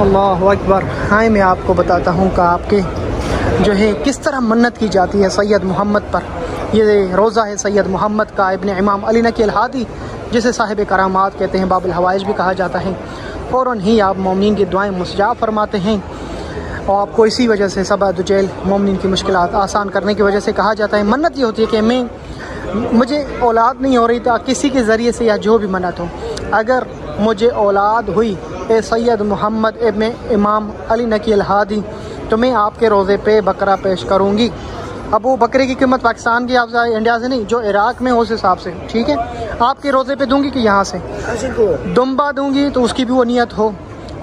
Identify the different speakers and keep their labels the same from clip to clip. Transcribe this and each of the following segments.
Speaker 1: अल्लाह अकबर। हाँ मैं आपको बताता हूँ कि आपके जो है, किस तरह मन्नत की जाती है सैयद मोहम्मद पर। ये रोज़ा है सैयद मोहम्मद का इबन इमाम अली नकी हादी जिसे साहिब करामात कहते हैं, बाबुल हवाइज भी कहा जाता है। फ़ौर ही आप ममिन की दुआएँ मुस्जा फरमाते हैं। और आपको इसी वजह से सब दुजैल ममिन की मुश्किल आसान करने की वजह से कहा जाता है, मन्नत ये होती है कि मैं, मुझे औलाद नहीं हो रही तो किसी के ज़रिए से या जो भी मन्नत हो। अगर मुझे औलाद हुई ए सैयद मोहम्मद इबन इमाम अली नकी हादी तो मैं आपके रोज़े पे बकरा पेश करूँगी। अब वो बकरे की कीमत पाकिस्तान की आप इंडिया से नहीं, जो इराक में हो उस हिसाब से, ठीक है? आपके रोज़े पे दूँगी कि यहाँ से? दुम्बा दूँगी तो उसकी भी वो नियत हो।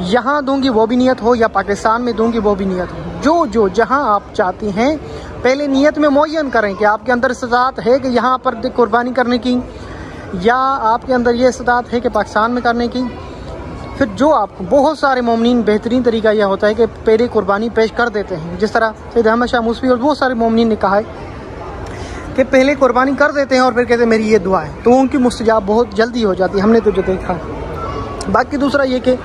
Speaker 1: यहाँ दूँगी वो भी नियत हो, या पाकिस्तान में दूँगी वो भी नियत हो। जो जो, जहाँ आप चाहती हैं, पहले नियत में मुन करें कि आपके अंदर इस्तात है कि यहाँ पर कुर्बानी करने की, या आपके अंदर ये इस्तात है कि पाकिस्तान में करने की। फिर जो आपको बहुत सारे ममिन बेहतरीन तरीका यह होता है कि पहले कुर्बानी पेश कर देते हैं। जिस तरह सैद अहमद शाह मूसवी और बहुत सारे ममिन ने कहा है कि पहले कुर्बानी कर देते हैं और फिर कहते हैं, मेरी ये दुआ है। तो उनकी मुस्तजाब बहुत जल्दी हो जाती है। हमने तो जो देखा। बाकी दूसरा ये कि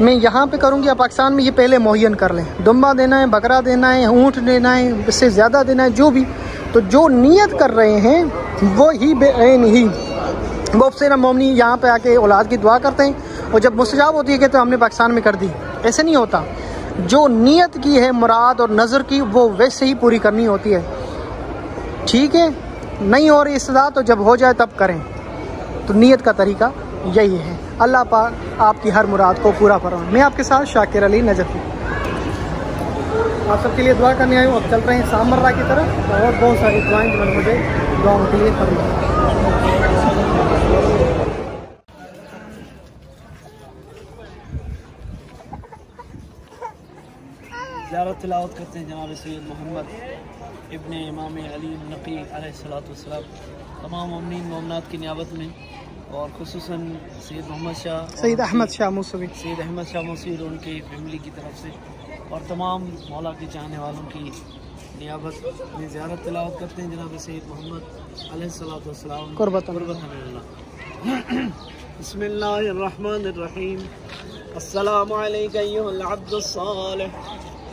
Speaker 1: मैं यहाँ पे करूँगी या पाकिस्तान में ये पहले मुहैन कर लें। दुम्बा देना है, बकरा देना है, ऊँट देना है, इससे ज़्यादा देना है, जो भी। तो जो नीयत कर रहे हैं, वो ही बेन ही। वो से ना मोमनी यहाँ पे आके औलाद की दुआ करते हैं। और जब मुस्तजाब होती है कि तो हमने पाकिस्तान में कर दी। ऐसे नहीं होता। जो नीयत की है, मुराद और नज़र की, वो वैसे ही पूरी करनी होती है। ठीक है? नहीं हो रही इस्तदा तो जब हो जाए तब करें। तो नीयत का तरीका यही है। अल्लाह पाक आपकी हर मुराद को पूरा फरमा मैं आपके साथ शाकिर अली नजफी आप सबके लिए दुआ करने आई हूँ। अब चल रहे हैं सामर्रा की तरफ़। और बहुत सारी दुआएँ जिन्होंने मुझे दुआओं के लिए फरमा
Speaker 2: ज़्यादा तिलावत करते हैं जनाब सैद मोहम्मद इबन इमाम अली नकी सलाम तमाम ममिन ममनात की नियाबत में और खसूस सैद मोहम्मद शाह
Speaker 1: सैद अहमद शाह मूसवी।
Speaker 2: सैद अहमद शाह मसीद उनकी फैमिली की तरफ़ से और तमाम मौला के चाहने वालों की नियाबत में ज़्यादा तिलावत करते हैं जनाब सैद मोहम्मद सलाम बसमीम वालेकुम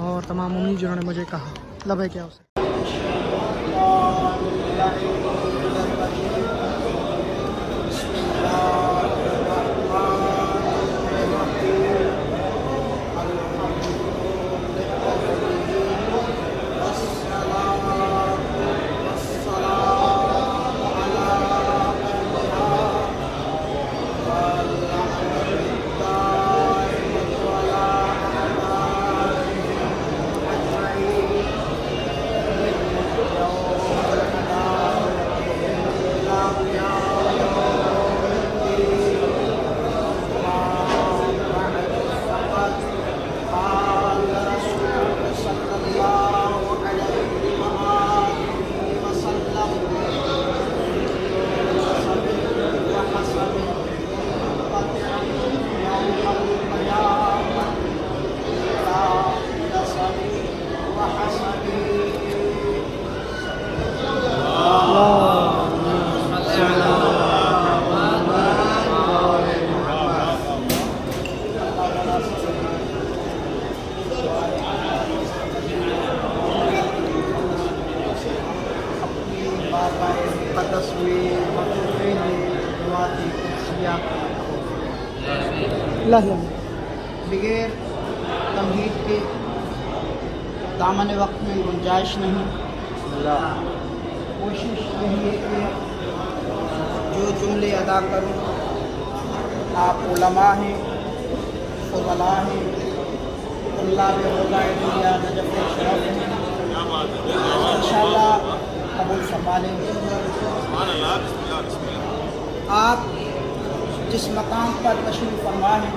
Speaker 1: और तमाम उम्मीद जिन्होंने मुझे कहा लबे क्या उसे
Speaker 3: अदा करूँ। आप उलमा हैं फजला हैं तुल्लाब होगा या नजफ शरफ हैं, इंशाल्लाह कबूल फरमा लेंगे आप जिस मकाम पर तशरीफ़ फरमा है,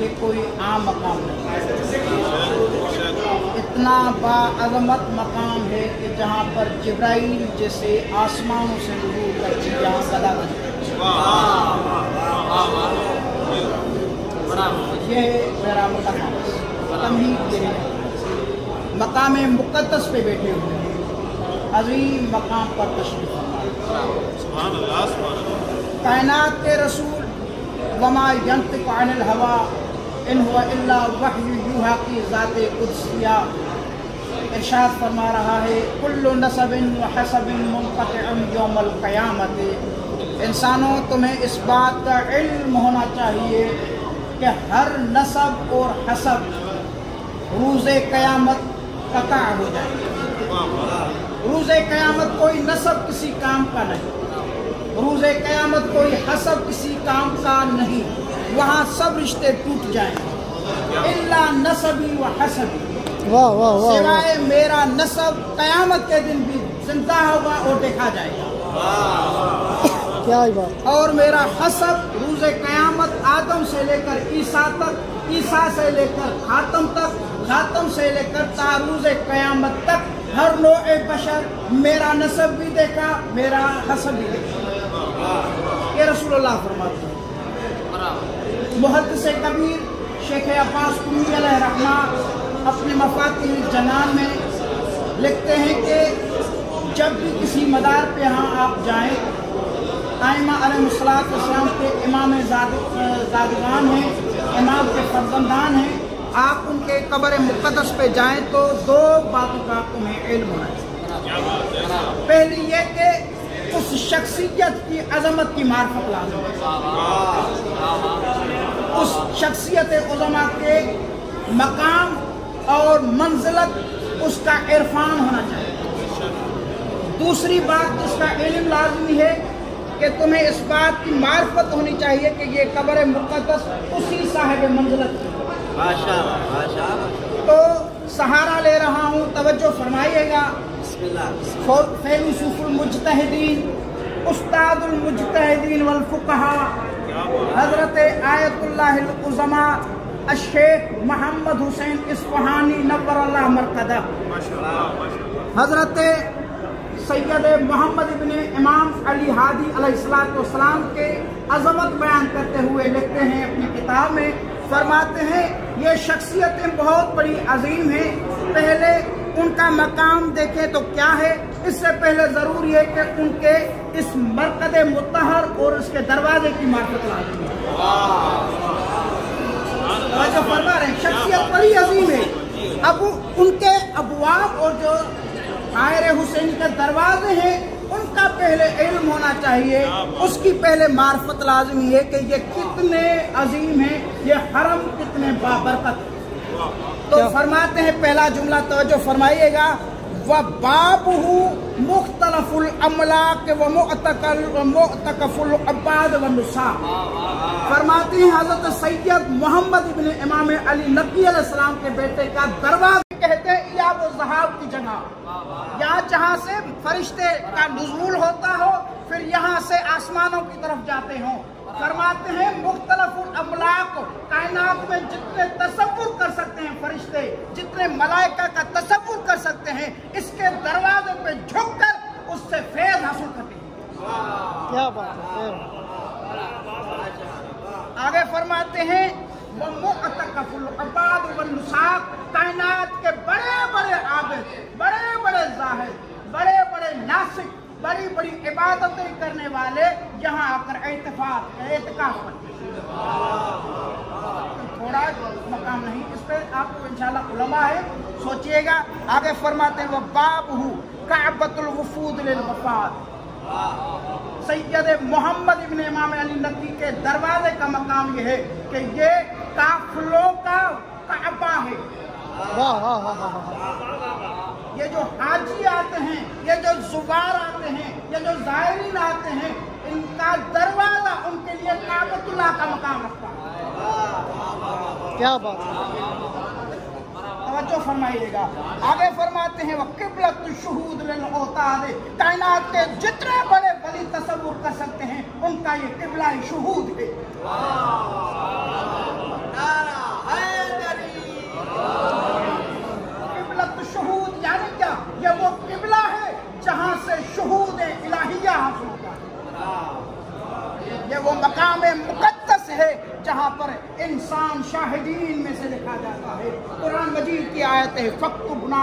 Speaker 3: ये कोई आम मकाम नहीं इतना बाज़मत मकाम है कि जहाँ पर जब्राइल जैसे आसमानों से करके यहाँ सदा ये है मेरा मकाम तमहीद मकाम मुक़दस पे बैठे हुए हैं। अजीम मकाम पर तशरीफ़ कायनात के रसूल वमा यंत अनिल हवा इन हुआ की ज़ात इरशाद फरमा रहा है, कुल्लु नसबिन हसबिन मुनक़तिअन यौमल क़यामत। इंसानों, तुम्हें इस बात का इल्म होना चाहिए कि हर नसब और हसब रूज़ क़यामत कता हो जाएगी रूज़ क़यामत कोई नसब किसी काम का नहीं। रूज़ क़यामत कोई हसब किसी काम का नहीं। वहाँ सब रिश्ते टूट जाए। इल्ला नसबी व हसबी।
Speaker 1: वाह वाह वाह
Speaker 3: सिवाय मेरा नसब कयामत के दिन भी ज़िंदा होगा और देखा जाएगा।
Speaker 1: क्या बात।
Speaker 3: और मेरा हसब रूज कयामत आदम से लेकर ईसा तक ईसा से लेकर खातम तक खातम से लेकर तारूज कयामत तक हर नो ए बशर मेरा नसब भी देखा मेरा हसब भी देखा। ये रसूलुल्लाह फरमाते हैं मुहद्दिस कबीर शेख अब्बास कुमी रहमा अपने मफाती जनान में लिखते हैं कि जब भी किसी मदार पे यहाँ आप जाएँ आइमा अलैहिस्सलाम के इमाम जादगान हैं, इमाम के फर्जंदान हैं, आप उनके कब्र मुक़दस पे जाएँ तो दो बातों का तुम्हें इल्म चाहिए। पहली ये कि उस शख्सियत की अजमत की मार्फत लाजम। उस शख्सियत उजमा के मकाम और मंजिलत उसका इरफान होना चाहिए। दूसरी बात उसका इल्म लाजमी है कि तुम्हें इस बात की मार्फत होनी चाहिए कि ये कब्र मुक़दस उसी साहिब मंजिलत की तो सहारा ले रहा हूँ तवज्जो फरमाइएगा। फैलूसुफुल मुजतहिदीन उस्तादुल मुजतहिदीन वल फुकहा। हज़रत आयतुल्लामा शेख मोहम्मद हुसैन इस्फहानी नबर मरकदा हज़रत सैयद मोहम्मद इबन इमाम अली हादी अलैहिस्सलाम के अजमत बयान करते हुए लिखते हैं अपनी किताब में, फरमाते हैं, ये शख्सियतें बहुत बड़ी अजीम हैं। पहले उनका मकाम देखें तो क्या है? इससे पहले ज़रूरी है कि उनके इस मरकद मुतहर और उसके दरवाजे की मार्फत है जो फरमा रहे शख्सियत बड़ी अजीम है। अब उनके अबवाब और जो आयर हुसैन के दरवाजे हैं, उनका पहले इल्म होना चाहिए। उसकी पहले मार्फत लाजमी है कि ये कितने अजीम हैं, ये हरम कितने बाबरकत तो फरमाते हैं, पहला जुमला तो फरमाइएगा व बाबू मुख्तलफुल अमलाक व मुतकल मुतकफुल अब्बाद व नुसा फरमाती हैं, हज़रत सैयद मोहम्मद इब्न इमाम अली नबी सलाम के बेटे का दरवाज़ा कहते हैं या वो जहाब की जगह। यहाँ जहाँ से फरिश्ते का नजूल होता हो, फिर यहाँ से आसमानों की तरफ़ जाते हों। फरमाते हैं मुख्तलफ अमलाक कायनात में जितने तस्वुर कर सकते हैं फरिश्ते जितने मलाइका का तस्वुर कर सकते हैं इसके दरवाजे पे झुक कर उससे फैज हासिल करते हैं।
Speaker 1: क्या बात है
Speaker 3: आगे फरमाते हैं कायनात के बड़े बड़े आबिद बड़े बड़े ज़ाहिर बड़े बड़े नासिक बड़ी बड़ी इबादतें करने वाले यहाँ आकर एतफाक, एतकाफ करते थोड़ा मकाम नहीं, इस पर आपको इंशाल्लाह है, सोचिएगा, आगे फरमाते हैं वह बाब हूँ काबतुल वफूद वफाद। सैयद मोहम्मद इब्न इमाम अली नकी के दरवाजे का मकाम यह है कि ये काफलों का काबा है।
Speaker 1: वाह वाह वाह वाह।
Speaker 3: ये जो हाजी आते हैं, ये जो जुबार आते हैं, ये जो जायरीन आते हैं, इनका दरवाज़ा उनके लिए काबतुल्लाह का मकाम रखता है।
Speaker 1: क्या बात
Speaker 3: तवज्जो फरमाइएगा। आगे फरमाते हैं वह किबलत शहूद दे कायनात के जितने बड़े बली तस्वुर कर सकते हैं, उनका ये किबला शहूद है ये वो किबला है जहाँ से शहूद इलाहिया हासिल होता है ये वो मकाम मुकद्दस है, जहाँ पर इंसान शाहिदीन में से लिखा जाता है। कुरान मजीद की आयत है फ़क्तुबना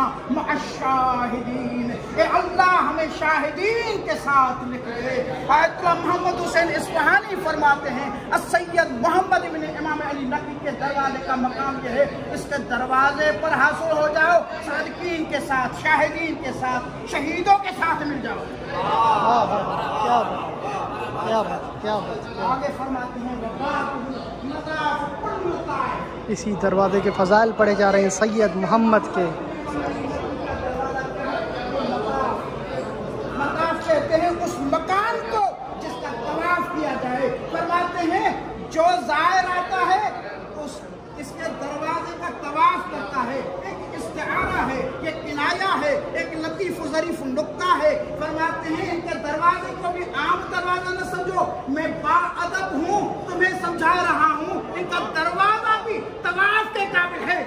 Speaker 3: शाहिदीन अल्लाह हमें शाहिदीन के साथ लिख दे। आयतुल्ला मोहम्मद हुसैन इस्फहानी फरमाते हैं सैयद मोहम्मद इबन इमाम अली नकी के दरवाजे का मकाम यह है, इसके दरवाजे पर हासिल हो जाओ, सादकीन के साथ, शाहिदीन के साथ, शहीदों के साथ मिल जाओ।
Speaker 1: क्या क्या बात क्या बात
Speaker 3: आगे फरमाते हैं
Speaker 1: इसी दरवाजे के फजाइल पढ़े जा रहे हैं सैयद मोहम्मद के।
Speaker 3: हो मैं बाअदब हूँ तुम्हें समझा रहा हूँ। इनका दरवाज़ा भी तवाफ के काबिल है।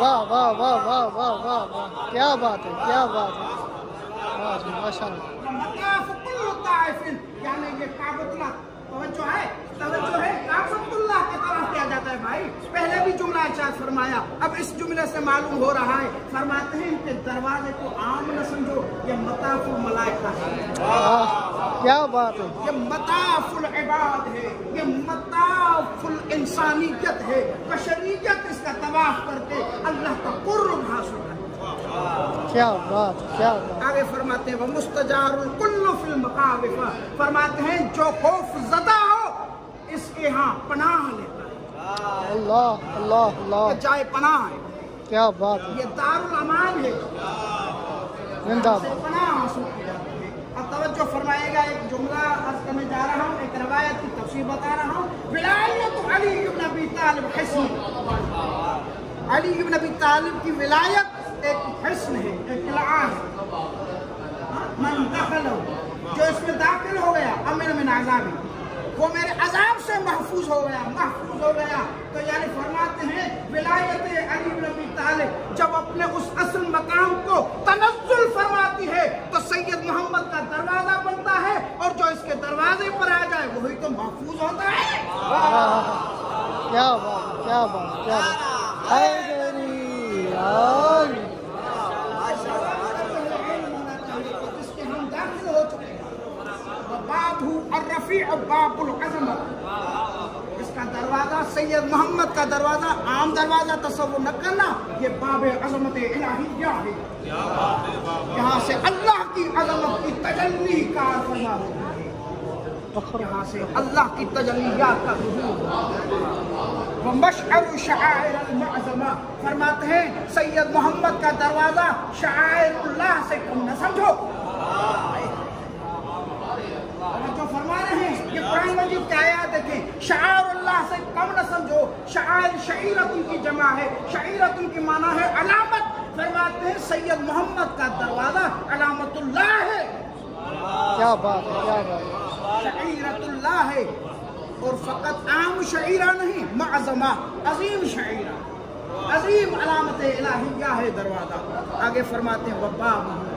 Speaker 1: वाह वाह वाह वाह वाह वाह वाह क्या बात है क्या बात है। माशाल्लाह।
Speaker 3: यानी ये काबतला। तवज्जो है तवज्जो है। काबतुल्लाह की तरफ़ किया जाता है भाई। पहले भी जुमला इरशाद फरमाया अब इस जुमले से मालूम हो रहा है। फरमाते हैं इनके दरवाजे को आम न समझो ये मताफुल मलाइका है।
Speaker 1: क्या बात है।
Speaker 3: ये मताफुल इबाद है ये मताफुल इंसानियत है। बशरियत इसका तबाह करके अल्लाह का कुर्ब हासिल
Speaker 1: क्या बात क्या बात।
Speaker 3: आगे फरमाते हैं फरमाते हैं जो खौफ जदा हो इसके यहाँ पनाह लेता है।
Speaker 1: अल्लाह अल्लाह अल्लाह।
Speaker 3: जाए पनाह है।
Speaker 1: क्या बात है।
Speaker 3: ये दारुल अमान है।
Speaker 1: जिंदाबाद
Speaker 3: पनाह हासिल की जाती है। अब तवज्जो फरमाएगा एक जुमला अर्ज़ करने जा रहा हूँ एक रवायत की तफसीर बता रहा हूँ। विलायत अली इब्न अबी तालिब हसन। अली इब्न अबी तालिब की विलायत एक हसन है एक किलान मन दखल जो इसमें दाखिल हो गया अमिन मिन आजाबी वो मेरे अजाब से महफूज हो गया महफूज हो गया। तो यानी फरमाते हैं विलायत अली तालिब जब अपने उस असल मकाम को तनजुल फरमाती है तो सैयद मोहम्मद का दरवाज़ा बनता है और जो इसके दरवाजे पर आ जाए वही तो महफूज होता है।
Speaker 1: क्या बात क्या बात क्या बात हैदरी यार
Speaker 3: जिसके हम दाखिल हो चुके हैं बाबू रफी और इसका दरवाज़ा सैयद मोहम्मद का दरवाज़ा आम दरवाज़ा तस्वुर न करना ये बाब अजमत इलाहिया है? यहाँ से अल्लाह की अजमत की तजल्ली कार फरमा होती यहाँ से अल्लाह की तजल्लियात का वो शायर फरमाते हैं सैयद मोहम्मद का दरवाज़ा शायरुल्लाह से कम न समझो जो फरमा रहे हैं ये कुरान मजीद की देखें शायरुल्लाह से कम न समझो शायर की जमा है शईरतुन की माना है अलामत। फरमाते हैं सैयद मोहम्मद का दरवाज़ा अलामतुल्लाह है।
Speaker 1: क्या बात है क्या बात है।
Speaker 3: है। और फकत आम शईरा नहीं मअज़मा अजीम शईरा। अजीम अलामत इलाहिया है दरवाज़ा? आगे फरमाते हैं वबाब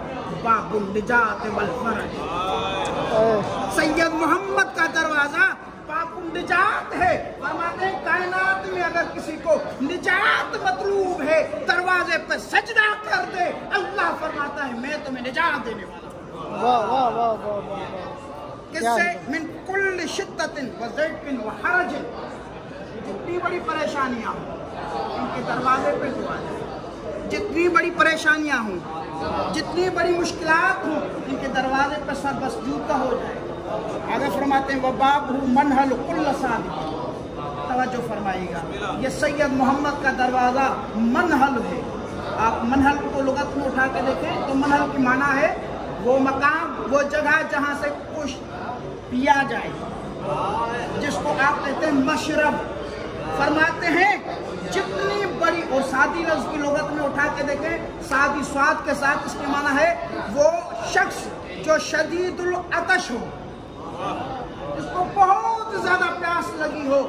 Speaker 3: बाबुल फरज। सैयद मोहम्मद का दरवाज़ा बाबुल निजात है। फरमाते हैं कायनात में अगर किसी को निजात मतलूब है दरवाजे पर सजदा कर दे अल्लाह फरमाता है मैं तुम्हें निजात देने वाला
Speaker 1: वाह वाह वाह वाह वाह वाह। क्या
Speaker 3: किससे? मिन कुल शिद्दतिन व ज़ैकिन व हरजिन। जितनी बड़ी परेशानियाँ हों इनके दरवाजे पे दुआ जितनी बड़ी परेशानियाँ हों जितनी बड़ी मुश्किल हो इनके दरवाजे पर सर बस जूता हो जाए। आगे फरमाते हैं वबाब कुल सादिक। तवज्जो फरमाइएगा, ये सैयद मोहम्मद का दरवाज़ा मनहल है। आप मनहल को लुगत में उठा के देखें तो मनहल की माना है, वो मकाम, वो जगह जहाँ से कुछ पिया जाए, जिसको आप कहते हैं मशरब। फरमाते हैं और सादी लफ्ज की लुगत में उठा के देखें सादी स्वाद के साथ इसके माना है, वो शख्स जो शदीदुल अतश हो। इसको बहुत ज़्यादा प्यास लगी हो।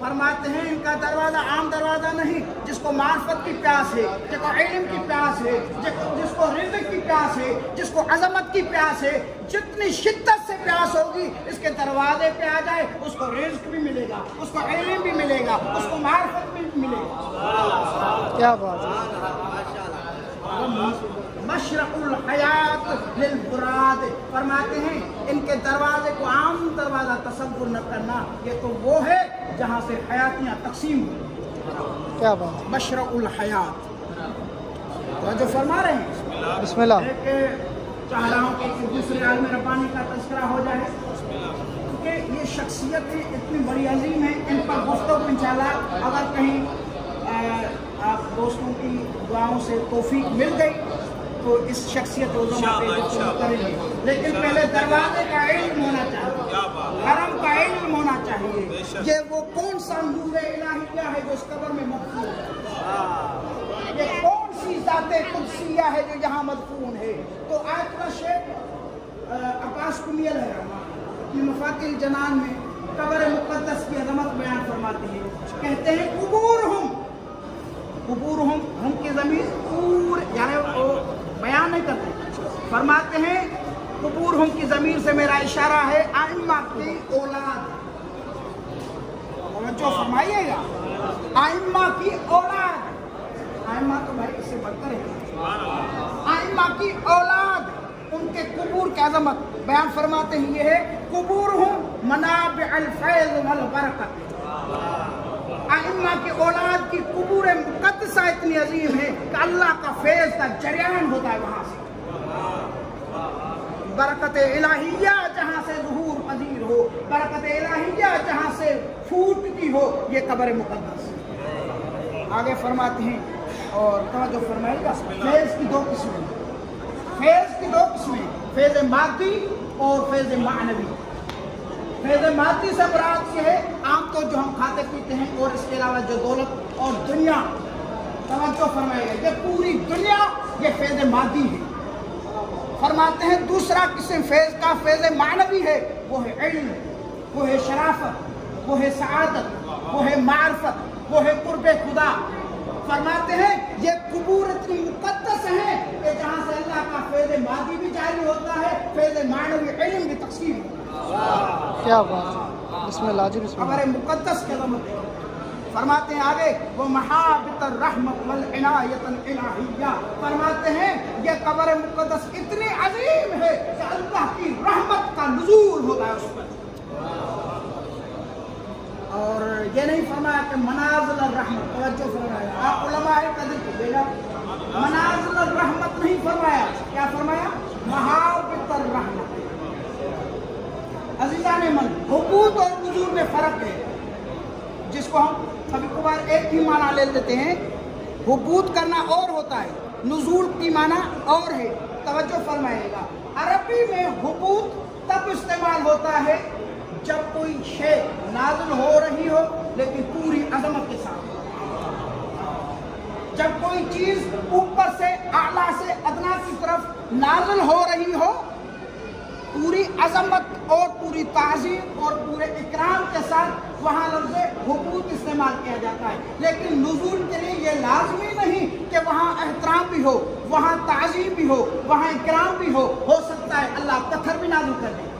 Speaker 3: फरमाते हैं, इनका दरवाज़ा आम दरवाज़ा नहीं, जिसको मार्फत की प्यास है, जिसको इल्म की प्यास है जिसको रिज़्क की प्यास है, जिसको अजमत की प्यास है, जितनी शिद्दत से प्यास होगी, इसके दरवाजे पे आ जाए, उसको रिज्क भी मिलेगा, उसको इल्म भी मिलेगा, उसको मार्फत मिलेगा
Speaker 1: क्या बात है।
Speaker 3: मशरकुल हयात फरमाते हैं इनके दरवाजे को आम दरवाज़ा तसव्वुर न करना ये तो वो है जहाँ से हयातियाँ तकसीम
Speaker 1: क्या बात
Speaker 3: मशरकुल हयात। तो जो फरमा रहे हैं
Speaker 1: बिस्मिल्लाह।
Speaker 3: चाह रहा हूँ कि दूसरे आलम रब्बानी का तस्करा हो जाए। क्योंकि ये शख्सियतें इतनी बड़ी अजीम है। इन पर गुफ्तु इंशाल्लाह अगर कहीं अ, आप दोस्तों की दुआओं से तोफीक मिल गई तो इस शख्सियत करेंगे। लेकिन पहले दरवाजे का इल्म होना चाहिए। हरम का इल्म होना चाहिए। ये वो कौन सा नूर इलाहिया है जो इस कब्र में मदफून है? ये कौन सी जाते कुदसिया है जो यहाँ मदफून है? तो आज का शेख अ, अब्बास कुमियल है अपनी मफातिल जनान में कबर मुकदस की अजमत बयान फरमाते हैं। कहते हैं कुबूर हम। कुबूर हम। हम की ज़मीन पूरे, यानी वो बयान नहीं करते। फरमाते हैं कुबूर हम की ज़मीन से मेरा इशारा है, आइम्मा की औलाद। जो फरमाइएगा। आइमा की औलाद। आइम्मा तो भाई इससे बढ़कर है। आइमा की औलाद, उनके कुबूर की अजमत। बयान फरमाते हैं, ये है कुबूर हूँ मनाब बरकत। आइम्मा की औलाद की कबूर मुकदसा इतनी अजीम है कि अल्लाह का फैज का जरियान होता है वहाँ से। बरकत इलाहिया जहाँ से जहूर पजीर हो, बरकत इलाहिया जहाँ से फूटती हो, ये कब्र मुकदस आगे फरमाते हैं और तवज्जो फरमाइएगा। फैज की दो किस्में। फैज की दो किस्में, फैज मादी और फैज मानवी। मादी से मुराद ये है आम तो जो हम खाते पीते हैं और इसके अलावा जो दौलत और दुनिया, तवज्जो फरमाएगा, ये पूरी दुनिया ये फैज मादी है। फरमाते हैं, दूसरा किस्म फैज का फैज मानवी है, वो है इल्म, वो है शराफत, वो है सआदत, वो है मार्फत, वो है कुर्ब खुदा। फरमाते हैं, ये कबूर इतनी मुकद्दस है कि जहाँ से अल्लाह का फैज मादी भी जारी होता है, फैज मानवी इल्म भी तकसीम।
Speaker 1: क्या बात बिस्मिल्लाह, जी
Speaker 3: हमारे मुकद्दस के दम फरमाते हैं आगे, वो महाबित रहमत वल इनायतन इलाहिया। फरमाते हैं, ये कब्र मुकद्दस इतनी अजीम है कि अल्लाह की रहमत का नजूल होता है उस पर। और ये नहीं फरमाया कि मनाजिल रहमत, तवज्जो फरमाया। आप उलमा रहमत नहीं फरमाया। क्या फरमाया? महाबितर रहमत। अजीजा ने मन हुकूत और नजूर में फ़र्क है, जिसको हम कभी कभार एक ही माना ले लेते हैं। हुकूत करना और होता है, नजूल की माना और है, तवज्जो फरमाएगा। अरबी में हुकूत तब इस्तेमाल होता है, जब कोई शे नाजुल हो रही हो, लेकिन पूरी अजमत के साथ। जब कोई चीज़ ऊपर से आला से अदना की तरफ़ नाजुल हो रही हो पूरी अजमत और पूरी ताजीम और पूरे इकराम के साथ वहाँ लफ्ज हुकूक इस्तेमाल किया जाता है। लेकिन नजूल के लिए ये लाजमी नहीं कि वहाँ एहतराम भी हो, वहाँ ताजीम भी हो, वहाँ इकराम भी हो हो सकता है अल्लाह पत्थर भी नाजुल कर दे।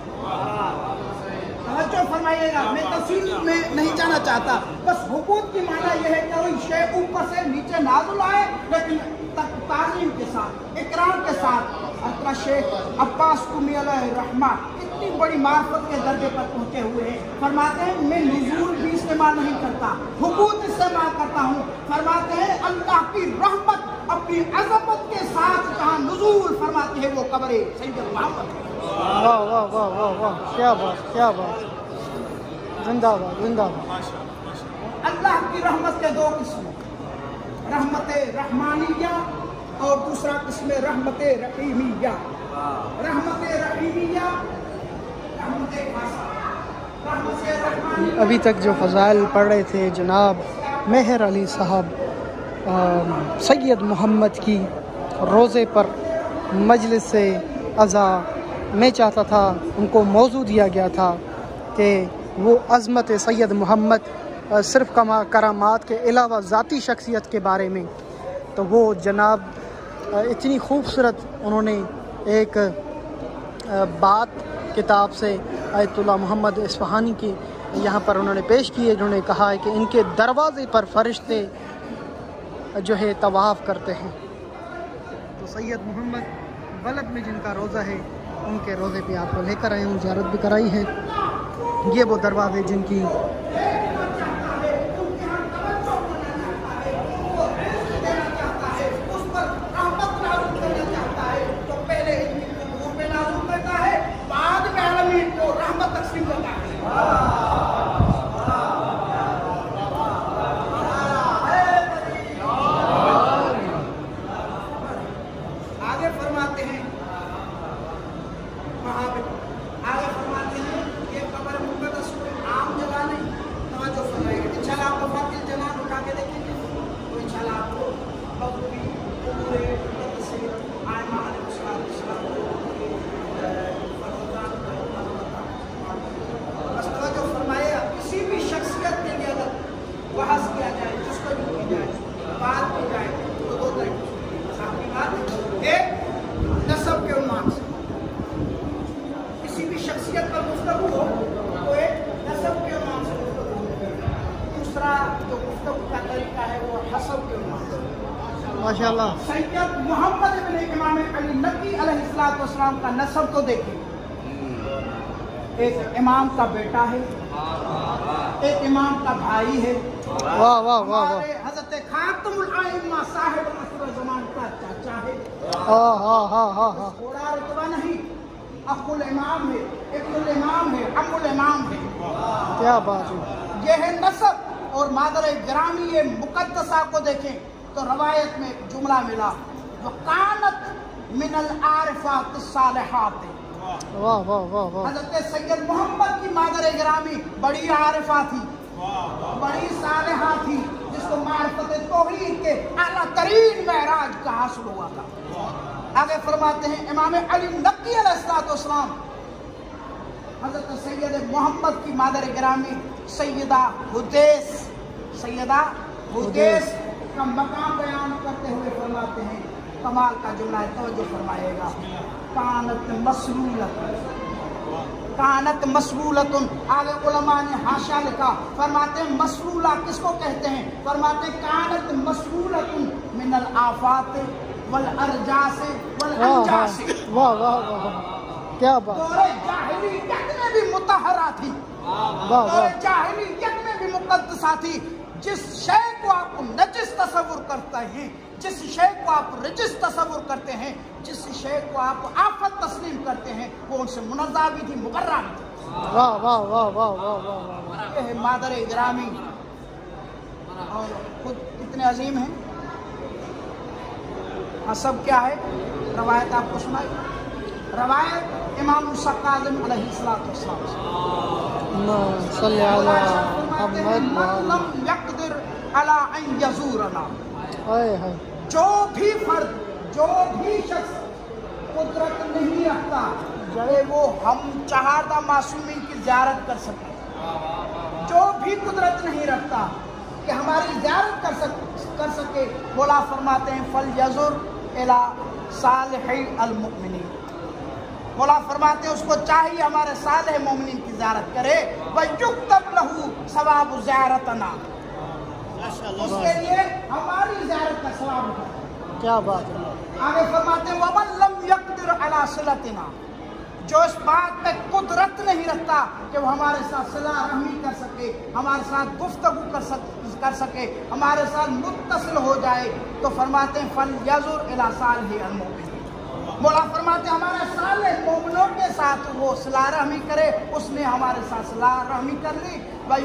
Speaker 3: फरमाइएगा। मैं तफसील में नहीं जाना चाहता। बस हुकूक की माना यह है कि कोई शे ऊपर से नीचे नाजुल आए, लेकिन ताजीम के साथ इकराम के साथ। शेख अब्बास कुमी रहमा इतनी बड़ी मार्फत के दर्जे पर पहुँचे हुए हैं। फरमाते हैं मैं नजूल भी इस्तेमाल नहीं करता हुकूक इस्तेमाल करता हूँ। फरमाते हैं अल्लाह की रहमत अपनी अजमत के साथ जहाँ नजूल फरमाते हैं वो कबरे मोहम्मद
Speaker 1: वाह वाह वाह वाह वाह क्या बात क्या बात। जिंदाबाद जिंदाबाद।
Speaker 3: अल्लाह की रहमत के दो किस्म रहमत रहमानिया और दूसरा किस्म रहमत रहीमिया। रहमत रहीमिया
Speaker 1: अभी तक जो फ़जाइल पढ़ रहे थे जनाब, मेहर अली साहब सैयद मोहम्मद की रोज़े पर मजलिस से अज़ा, मैं चाहता था उनको मौजू दिया गया था कि वो अज़मत सैयद मोहम्मद सिर्फ़ कमा, करामात के अलावा ज़ाती शख्सियत के बारे में। तो वो जनाब इतनी खूबसूरत उन्होंने एक बात किताब से आयतुल्ला मोहम्मद इस्फ़हानी की यहाँ पर उन्होंने पेश की है, जिन्होंने कहा है कि इनके दरवाज़े पर फरिश्ते जो है, तवाफ़ करते हैं। तो सैयद मोहम्मद बलद में जिनका रोज़ा है, उनके रोज़े पे आपको लेकर आए हूँ, ज्यारत भी कराई है। ये वो दरवाजे जिनकी
Speaker 3: उस पर रहमत नाज़िल करना चाहता है तो पहले इल्मी को नूर में नाज़िल करता है बाद में आलमीन को रहमत तकसीम करता है आगे फरमाते हैं महावीर आगे फरमाते हैं ये कब्र मुकद्दस कोई आम जगह नहीं तवज्जो फरमाइएगा इंशाल्लाह आपको फातिल जनान उठा के देखेंगे तो इंशाल्लाह आपको बकरी पूरे मुकद्दस से आयमा अलैहिस्सलाम बस तवज्जो फरमाइएगा किसी भी शख्सियत के लिए अगर बहस किया जाए जिसको भी की जाए बात की जाए तो दो तरह की साहब की बात है एक नसब के उन्मान से किसी भी शख्सियत पर गुफ्तगू हो तो एक नसब के उन्मान से गुफ्तगू हो दूसरा जो का तरीका है वो हसब के
Speaker 1: माशाल्लाह।
Speaker 3: सैयद मोहम्मद इब्न इमाम अली नबी अलैहिस्सलाम का नसब तो देखिए एक इमाम का बेटा है। एक इमाम का भाई है।
Speaker 1: वाह वाह वाह वाह।
Speaker 3: हज़रत खातमुल आइम्मा साहिब जमान का चाचा है।
Speaker 1: हाँ हाँ हाँ हाँ हाँ।
Speaker 3: थोड़ा रुतबा नहीं अकुल इमाम है इमाम है इमाम है।
Speaker 1: क्या बात है।
Speaker 3: ये है नसब। और मादर ग्रामी मुकदसा को देखें तो रवायत में एक जुमला मिला जो कानत मिनल आरिफात सालिहात
Speaker 1: वाह वाह वाह वाह।
Speaker 3: हज़रत सैयद मोहम्मद की मादर ग्रामी बड़ी आरिफा थी बड़ी सालिहा थी जिसको मार्फत तोहीद के आला तरीन महराज का हासिल हुआ था। आगे फरमाते हैं इमाम अली नकी हज़रत सैयद मोहम्मद की मादर ग्रामी सैयदा हुदैस सैयदा हुदैस का मकाम बयान करते हुए फरमाते हैं कमाल का जुमला है तवज्जो फरमाएगा। कानत मसरूलत कानत मसरूलतुन आगे उलमा ने हाशा लिखा फरमाते हैं मसरूला किसको कहते हैं? फरमाते हैं कानत मसरूलतुन मिनल आफात वल अरजास वल
Speaker 1: वाह
Speaker 3: अंजास
Speaker 1: वाह वाह वाह क्या बात।
Speaker 3: दौरे जाहिलियत में भी मुतहरा थी।
Speaker 1: वाह
Speaker 3: जाहिलियत में भी मुकद्दसा थी जिस शय को आप नजिस तस्वुर करते हैं जिस शय को आप रजिस तस्वुर करते हैं जिस शय को आप आफत तस्लीम करते हैं वो उनसे मुनजा भी थी मुबर्रा भी थी।
Speaker 1: वाह वाह वाह वाह वाह वाह
Speaker 3: ये है मादर ग्रामी और खुद कितने अजीम हैं। हाँ सब क्या है? रवायत आपको सुनाई रवायत इमाम मुसक्काजम अलैहिस्सलाम
Speaker 1: अला अला-
Speaker 3: अला जो भी फर्द जो भी शख्स कुदरत नहीं रखता चाहे वो हम चाहता मासूमी की ज्यारत कर सके जो भी कुदरत नहीं रखता कि हमारी ज्यारत कर सक कर सके बोला फरमाते हैं फल यजुर एला साल अलमुमिनी बोला फरमाते उसको चाहिए हमारे साल मोमिन की ज्यारत करे वह युग तब लहू सवाब ज्यारतना। उसके लिए हमारी ज्यारत का सवाब
Speaker 1: क्या बात है।
Speaker 3: आगे फरमाते हैं अला सिलतिना। जो इस बात पे कुदरत नहीं रखता कि वो हमारे साथ सलाह रहमी कर सके हमारे साथ गुफ्तगु कर सक कर सके हमारे साथ मुत्तसिल हो जाए तो फरमाते हैं फल यजुर इला साल ही अलमोमिन। बोला फरमाते हमारे साले मोमिनों के साथ वो सलाह रहमी करे उसने हमारे साथ सलाह रहमी कर ली व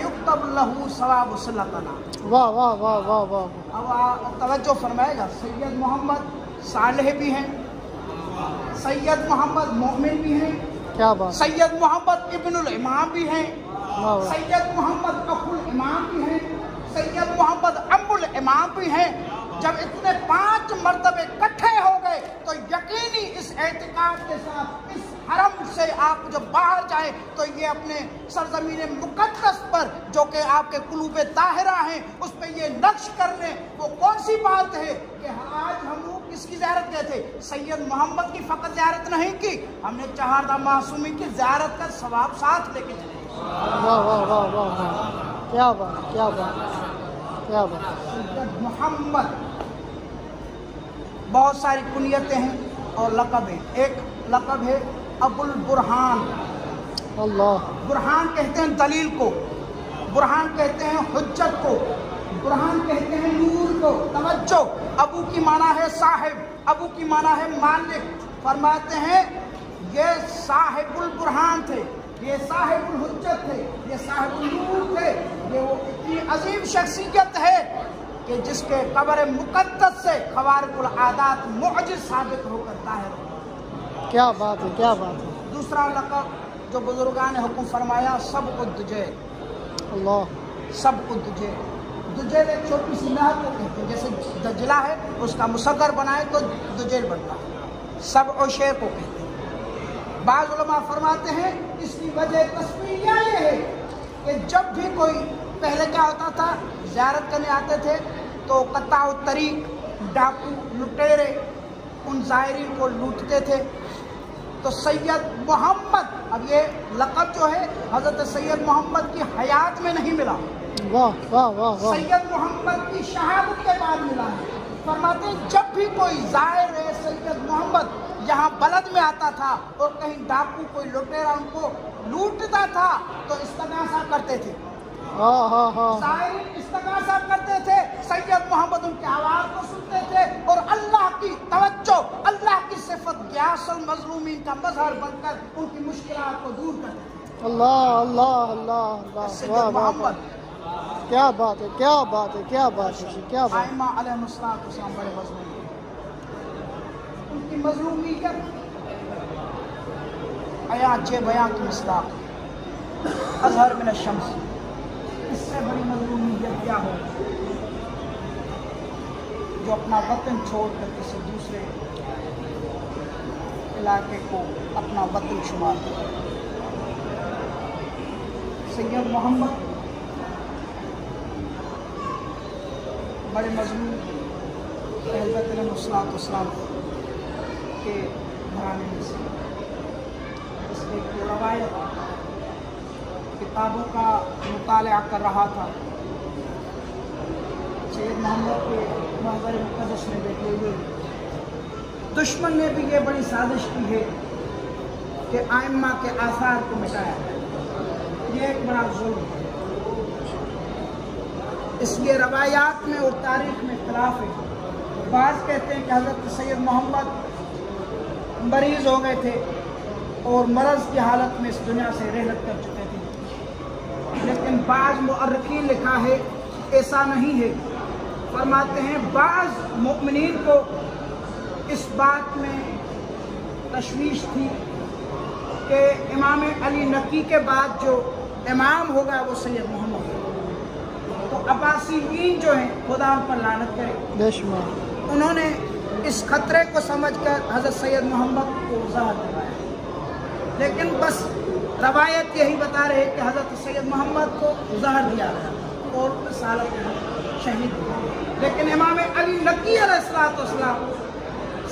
Speaker 3: लहू सवाब सलतना
Speaker 1: वाह वाह वाह वाह वाह
Speaker 3: अब तवज्जो फरमाएगा सैयद मोहम्मद सालेह भी हैं सैयद मोहम्मद मोमिन भी हैं
Speaker 1: क्या बात।
Speaker 3: सैयद मोहम्मद इब्नुल इमाम भी हैं सैयद मोहम्मद अफुल इमाम भी हैं सैयद मोहम्मद अम्बुल इमाम भी हैं। जब इतने पाँच मर्तबे इकट्ठे हो गए तो यकीनी इस एहतिकाद के साथ इस हरम से आप जब बाहर जाए तो ये अपने सरजमीन मुकद्दस पर जो कि आपके कुलूब ताहिरा हैं उस पर ये नक्श कर लें वो कौन सी बात है कि आज हम लोग किसकी ज्यारत गए थे? सैयद मोहम्मद की फ़कत ज्यारत नहीं की हमने चहारदा मासूमी की ज्यारत का सवाब साथ लेके चले।
Speaker 1: वाह वाह वाह वाह वाह। क्या बात क्या बात क्या बात।
Speaker 3: मोहम्मद। बहुत सारी कुनियतें हैं और लकब हैं। एक लकब है अबुल बुरहान।
Speaker 1: अल्लाह।
Speaker 3: बुरहान कहते हैं दलील को। बुरहान कहते हैं हुज्जत को। बुरहान कहते हैं नूर को। तवज्जो। अबू की माना है साहिब। अबू की माना है मालिक। फरमाते हैं ये साहिबुल बुरहान थे। ये साहिबुल हुज्जत थे। ये साहिबुल नूर थे। ये वो इतनी अजीम शख्सियत है। कि जिसके कब्र मुकद्दस से खवारकुल आदात मुअजिज साबित होकर दाहिर हो।
Speaker 1: क्या बात है क्या बात है।
Speaker 3: दूसरा लकब जो बुजुर्गान ने हुक्म फरमाया सब उद्दजे
Speaker 1: अल्लाह।
Speaker 3: सब उद्दजे दुजेल एक छोटी सी नहर को कहते हैं जैसे दजला है उसका मुसगर बनाए तो दुजेल बनता है। सब ओशेर को कहते हैं। बाज फरमाते हैं इसकी वजह तस्वीर यह है कि जब भी कोई पहले क्या होता था ज्यारत करने आते थे तो कत्ताउ तरीक डाकू लुटेरे उन जायरीन को लूटते थे। तो सैयद मोहम्मद अब ये लक़ब जो है हज़रत सैयद मोहम्मद की हयात में नहीं मिला।
Speaker 1: वाह वाह वाह
Speaker 3: सैयद मोहम्मद की शहादत के बाद मिला। है फरमाते हैं, जब भी कोई ज़ाहिर है सैयद मोहम्मद यहाँ बलद में आता था और कहीं डाकू कोई लुटेरा उनको लूटता था तो इस्तगासा करते थे।
Speaker 1: हाँ हाँ हाँ।
Speaker 3: इस्तगासा करते थे सैयद मोहम्मद उनके आवाज़ को सुनते थे और अल्लाह की तवज्जो अल्लाह की सिफत ग्यासल मजलूमीन का मजहर बनकर उनकी मुश्किल को दूर करते थे।
Speaker 1: अल्लाह अल्लाह अल्लाह अल्लाह।
Speaker 3: मोहम्मद।
Speaker 1: क्या बात है क्या बात है क्या बात है क्या बात
Speaker 3: अलैहिस्सलाम बड़े मजलूम। उनकी मजलूमियत अया जे बयां की मिसदाक अजहर मिन शम्स। इससे बड़ी मजलूमियत क्या हो? जो अपना वतन छोड़कर किसी दूसरे इलाके को अपना वतन शुमार करे। सैयद मोहम्मद बड़े मजमून तहलतलाम के घराने में से। इसलिए रवायत किताबों का मुताल कर रहा था। सैयद मोहम्मद के महबर मुकदस में बैठे हुए। दुश्मन ने भी ये बड़ी साजिश की है कि आयमा के आसार को मिटाया। ये एक बड़ा जुल्म है। इसलिए रवायात में और तारीख में इख्तलाफ है। बाज कहते हैं कि हज़रत सैयद मोहम्मद मरीज़ हो गए थे और मरज़ की हालत में इस दुनिया से रहलत कर चुके लेकिन बाज मुर्रखीन लिखा है ऐसा नहीं है। फरमाते हैं बाज मुमिन को इस बात में तशवीश थी कि इमाम अली नकी के बाद जो इमाम होगा वो सैयद मोहम्मद तो अब्बासीन जो हैं खुदा उन पर लानत करें। उन्होंने इस खतरे को समझकर हज़रत सैयद मोहम्मद को जहर दिलाया लेकिन बस रवायत यही बता रहे कि हज़रत सैयद मोहम्मद को जहर दिया गया और में शहीद हुए लेकिन इमाम अली नकी अलैहिस्सलाम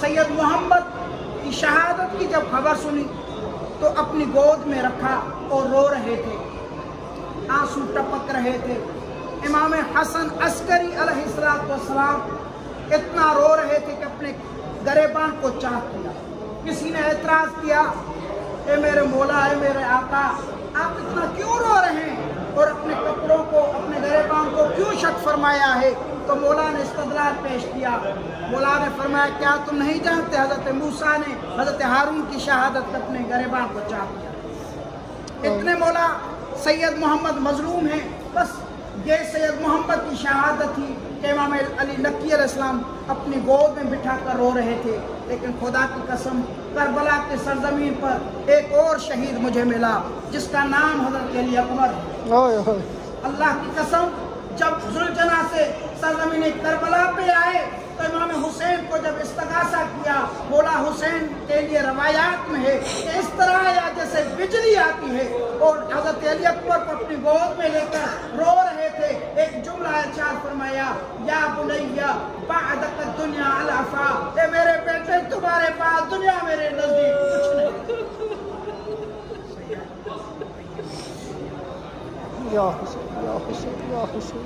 Speaker 3: सैयद मोहम्मद की शहादत की जब खबर सुनी तो अपनी गोद में रखा और रो रहे थे। आँसू टपक रहे थे। इमाम हसन अस्करी अलैहिस्सलाम इतना रो रहे थे कि अपने गरेबान को चाक दिया। किसी ने एतराज़ किया ए मेरे मोला है मेरे आका, आप इतना क्यों रो रहे हैं? और अपने कपड़ों को, अपने गरेबान को क्यों शक फरमाया है? तो मौला ने इस्तदलाल पेश किया। मौला ने फरमाया, क्या तुम नहीं जानते हज़रत मूसा ने हज़रत हारून की शहादत अपने गरेबान को चाक दिया? इतने मौला, सैयद मोहम्मद मजलूम है। बस, ये सैयद मोहम्मद की शहादत थी कि इमाम अली नकी इस्लाम अपनी गोद में बिठा कर रो रहे थे। लेकिन खुदा की कसम करबला के सरजमीन पर एक और शहीद मुझे मिला जिसका नाम हज़रत अली अकबर है। अल्लाह की कसम जब जुलझना से सरजमीन करबला पे आए तो इमाम हुसैन को जब इस्तगासा किया, बोला, हुसैन के लिए रवायात में है इस तरह या जैसे बिजली आती है। और हज़रत अली अकबर को अपनी गोद में लेकर रो रहे थे। एक जुमला चार फरमाया, या बादक दुनिया अलाफा, ए मेरे बेटे, तुम्हारे पास दुनिया मेरे नज़दीक कुछ नहीं।
Speaker 1: या हुसैन या हुसैन या हुसैन।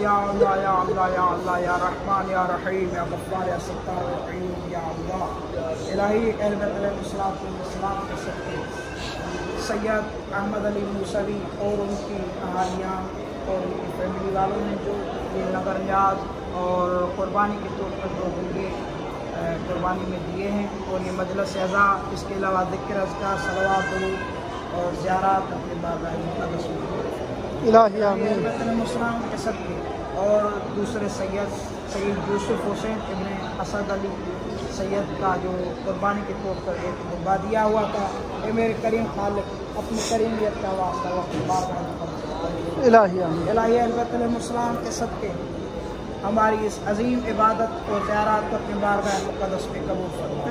Speaker 3: या अल्लाह या अल्लाह या अल्लाह या रहमान या रहीम या गफ्फार या सत्तार या कय्यूम या अल्लाह इलाही अहल बैत अलैहिस्सलाम के सत्ते सैयद अहमद अली मूसवी और उनकी कहानियाँ और उनकी फैमिली वालों ने जो ये नगर न्याज और कुर्बानी के तौर पर जो होंगे कुर्बानी में दिए हैं और ये मजलस अज़ा इसके अलावा दिक्र अजका सलवात और ज़्यारत अपने बाबा मुक़दस में
Speaker 1: इलाही आमीन।
Speaker 3: मुस्लिम के सदके और दूसरे सैयद सैद यूसुफ हुसैन इबन असद अली सैयद का जो कुर्बानी के तौर पर एक मुद्दा दिया हुआ था ये मेरे करीम खालिक अपनी करीमियत का वास्ता बार बार अलबतम के सदके हमारी इस अजीम इबादत और ज़्यारत को अपनी बारगाह मुक़दस में कबूल फरमा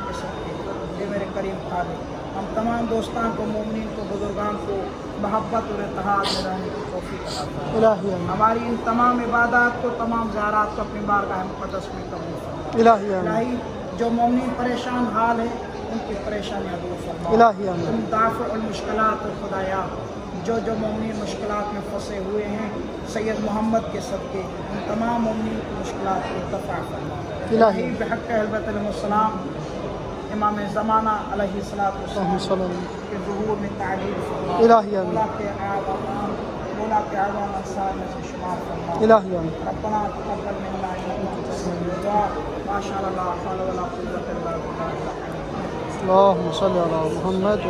Speaker 3: के सदके ये मेरे करीम खालिक हम तमाम दोस्तान को मोमिन को बुजुर्गान को मोहब्बत और इतहाद में रहने की तोफ़ी हमारी इन तमाम इबादत को तमाम ज़ारात को अपनी बारगाह मुक़दस में कबूल
Speaker 1: इलाही
Speaker 3: जो मोमिन परेशान हाल है उनकी परेशानियाँ दूर फरमा उन दाफ़ और मुश्किलात और खुदाया जो जो मोमिन मुश्किल में फंसे हुए हैं सैयद मोहम्मद के सदक़े उन तमाम मोमिन की मुश्किलात को दफ़ा फरमा। बहक अलबतम इमाम ज़माना अलैहिस्सलातु
Speaker 1: अल्लाहुम्मा
Speaker 3: वस्सलाम
Speaker 1: सल्लि अलैहि
Speaker 3: के ज़हूर में तारीफ़ फरमा
Speaker 1: इलाही आमीन।
Speaker 3: मौला के आवाम मौला के आवाम अंसार में से शुमार फरमा
Speaker 1: इलाही आमीन
Speaker 3: रब्बना तक़ब्बल मिन्ना इन्नका अंतस समीउद दुआ माशाअल्लाह ला हौला वला कुव्वता इल्ला बिल्लाह
Speaker 1: अल्लाहुम्मा सल्लि अला मुहम्मद